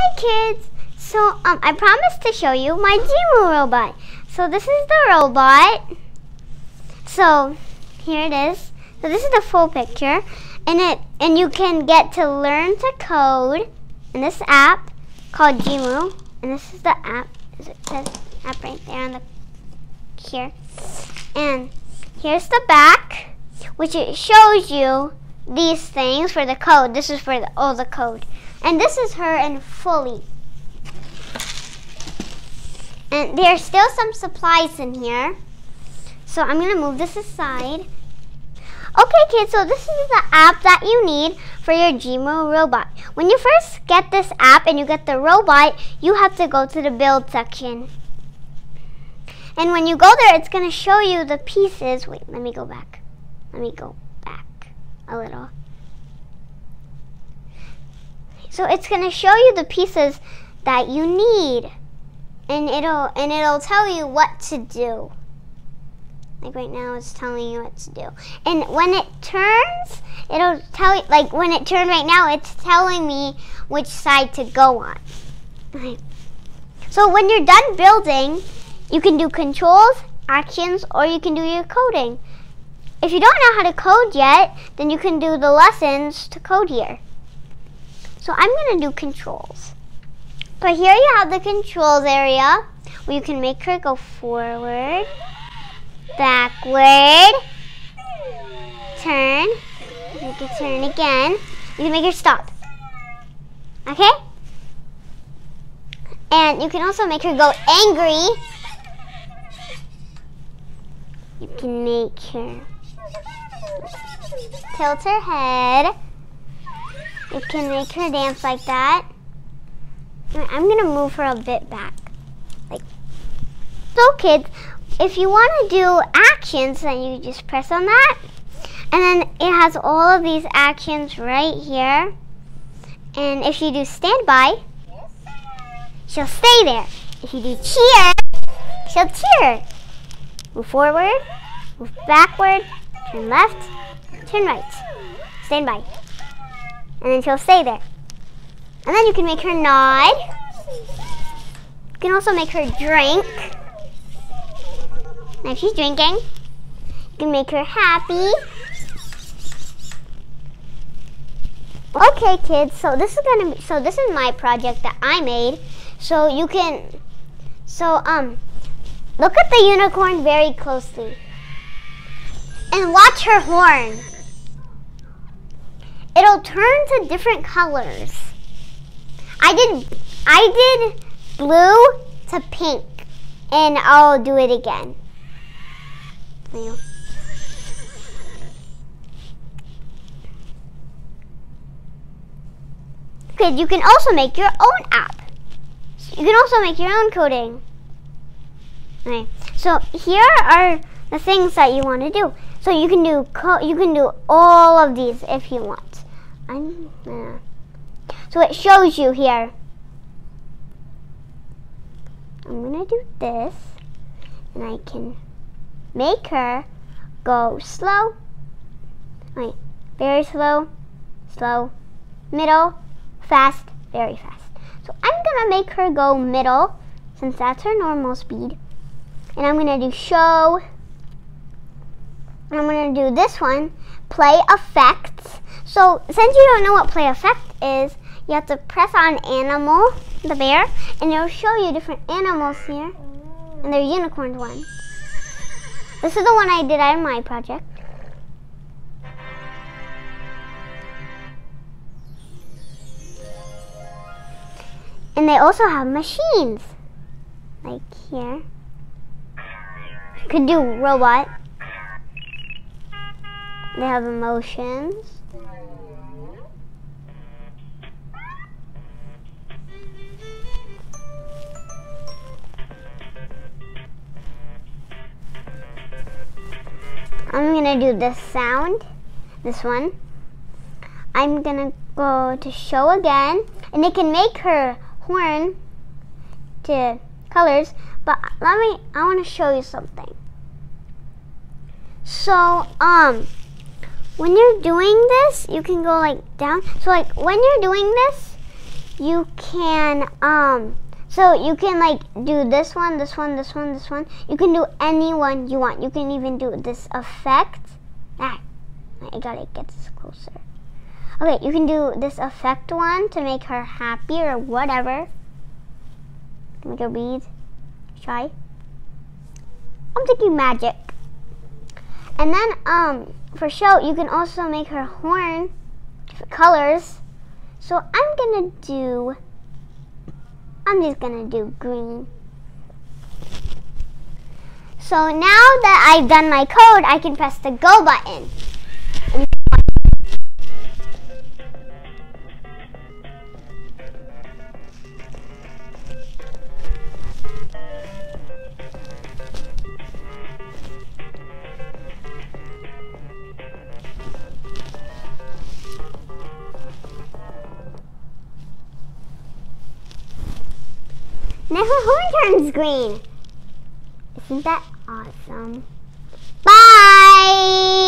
Hi kids! So um, I promised to show you my Jimu robot. So this is the robot. So here it is. So this is the full picture. And it and you can get to learn to code in this app called Jimu. And this is the app. Is it says app right there on the here. And here's the back, which it shows you these things for the code. This is for the, all the code. And this is her in fully. And there's still some supplies in here. So I'm going to move this aside. Okay, kids, so this is the app that you need for your Jimu robot. When you first get this app and you get the robot, you have to go to the build section. And when you go there, it's going to show you the pieces. Wait, let me go back. Let me go back a little. So it's going to show you the pieces that you need. And it'll and it'll tell you what to do. Like right now it's telling you what to do. And when it turns, it'll tell you like when it turned right now, it's telling me which side to go on. So when you're done building, you can do controls, actions, or you can do your coding. If you don't know how to code yet, then you can do the lessons to code here. So I'm to do controls. But here you have the controls area where you can make her go forward, backward, turn, make it turn again. You can make her stop. Okay? And you can also make her go angry. You can make her tilt her head. You can make her dance like that. I'm gonna move her a bit back. Like so kids, if you wanna do actions, then you just press on that. And then it has all of these actions right here. And if you do standby, she'll stay there. If you do cheer, she'll cheer. Move forward, move backward, turn left, turn right. Stand by and then she'll stay there. And then you can make her nod. You can also make her drink. Now she's drinking. You can make her happy. Okay, kids. So this is gonna be. So this is my project that I made. So you can. So um, look at the unicorn very closely, and watch her horn it'll turn to different colors. I did I did blue to pink and I'll do it again. Okay, you can also make your own app. You can also make your own coding. Okay, so here are the things that you want to do. So you can do you can do all of these if you want. I'm, uh, so it shows you here. I'm gonna do this, and I can make her go slow. Wait, very slow, slow, middle, fast, very fast. So I'm gonna make her go middle, since that's her normal speed. And I'm gonna do show. I'm gonna do this one, play effects. So since you don't know what play effect is, you have to press on animal, the bear, and it'll show you different animals here. And they're unicorn ones. This is the one I did on my project. And they also have machines. Like here. Could do robot. They have emotions. I'm gonna do this sound, this one. I'm gonna go to show again, and it can make her horn to colors, but let me, I wanna show you something. So, um, when you're doing this, you can go like down. So like when you're doing this, you can um so you can like do this one, this one, this one, this one. You can do any one you want. You can even do this effect. Ah, I gotta get this closer. Okay, you can do this effect one to make her happy or whatever. Make her breathe. Try. I'm thinking magic. And then um for show you can also make her horn different colors. So I'm gonna do I'm just gonna do green. So now that I've done my code, I can press the go button. Now her horn turns green. Isn't that awesome? Bye!